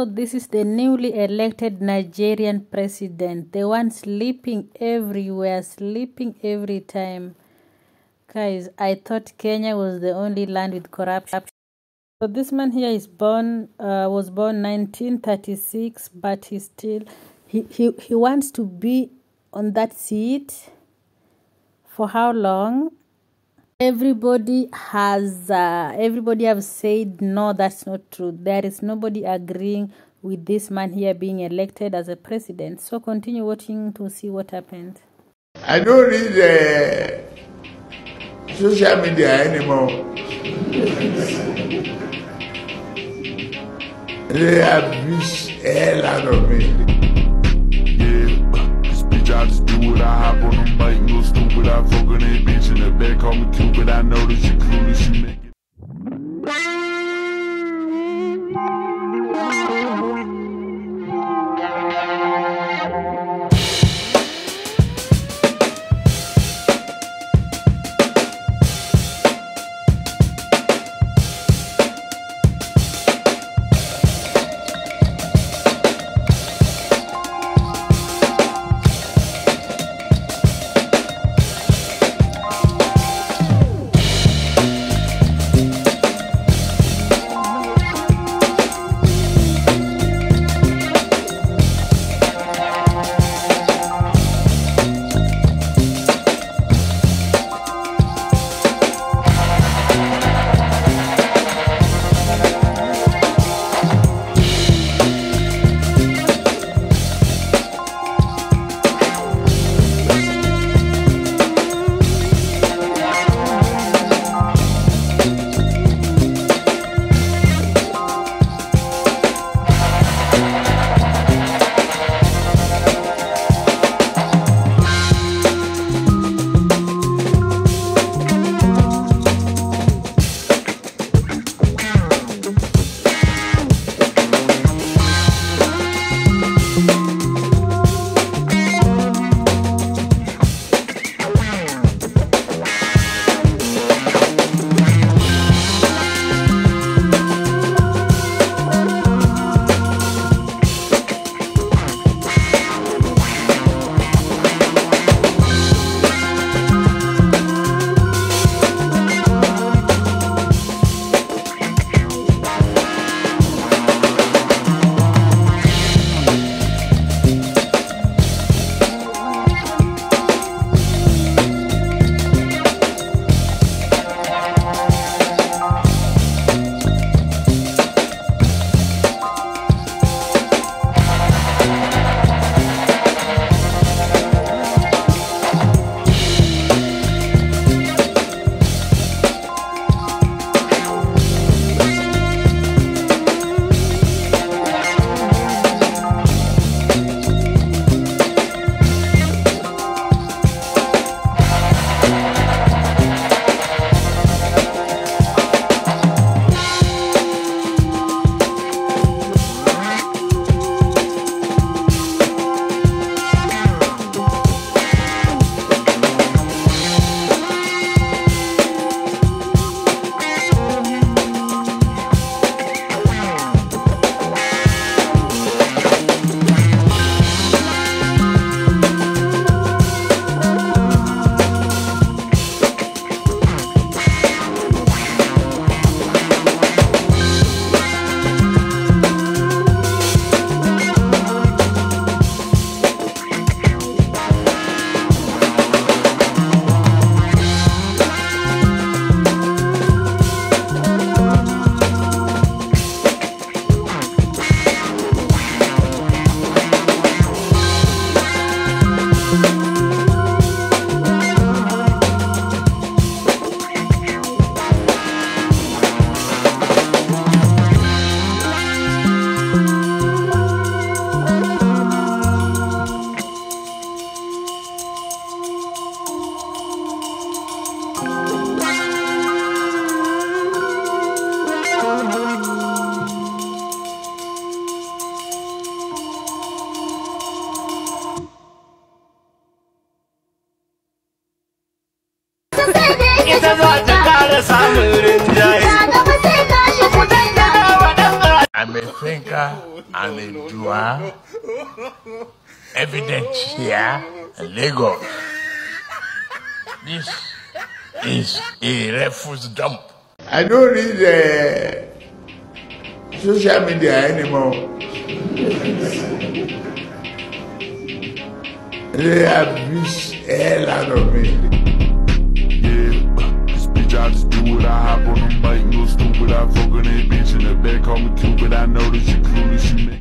So this is the newly elected Nigerian president, the one sleeping everywhere, sleeping every time. Guys, I thought Kenya was the only land with corruption. So this man here is born, uh, was born 1936, but he still, he, he, he wants to be on that seat for how long? Everybody has uh, everybody have said no that's not true there is nobody agreeing with this man here being elected as a president so continue watching to see what happened I don't read uh, social media anymore. they abuse hell out of me. Yeah, this bitch, I just do it. I hop on them bike, no stupid. i fucking on call me Cupid. I know that she clueless, you make ita za ta kara samun rinjaye. I'm a a thinker and a doer. Evidence here in Lagos. This is a refuse dump. I don't read uh, social media anymore. They abuse hell out of me. I just do it. I hop on them bike, no stupid. I fuck on that bitch in the back, call me Cupid. I know that she clueless, she make